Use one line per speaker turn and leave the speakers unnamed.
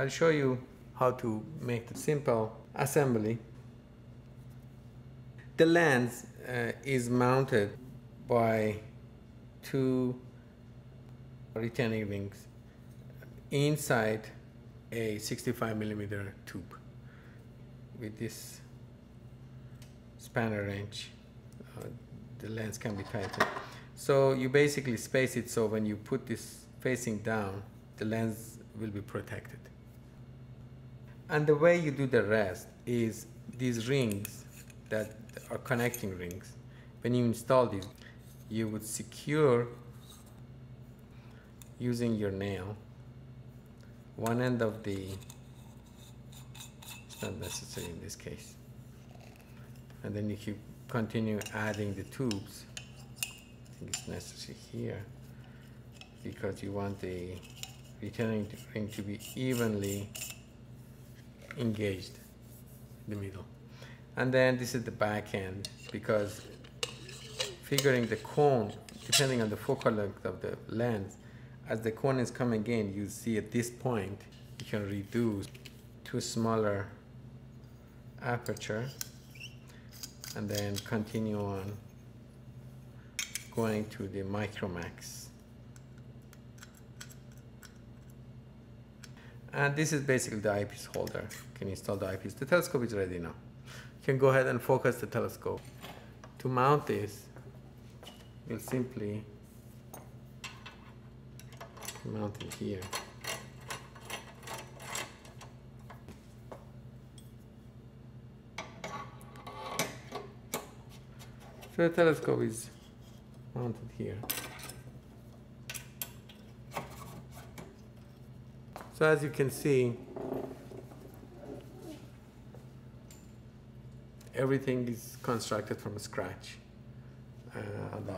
I'll show you how to make the simple assembly. The lens uh, is mounted by two retaining rings inside a 65 millimeter tube with this spanner wrench. Uh, the lens can be tightened. So you basically space it so when you put this facing down the lens will be protected and the way you do the rest is these rings that are connecting rings. When you install these you would secure using your nail one end of the it's not necessary in this case. And then you keep continue adding the tubes I think it's necessary here because you want the retaining ring to be evenly engaged. The middle. And then this is the back end because figuring the cone depending on the focal length of the lens as the cone is coming in you see at this point you can reduce to smaller aperture and then continue on going to the Micromax and this is basically the eyepiece holder. You can install the eyepiece. The telescope is ready now. You can go ahead and focus the telescope. To mount this you'll simply mount it here. So the telescope is mounted here. So as you can see, everything is constructed from scratch uh, on the.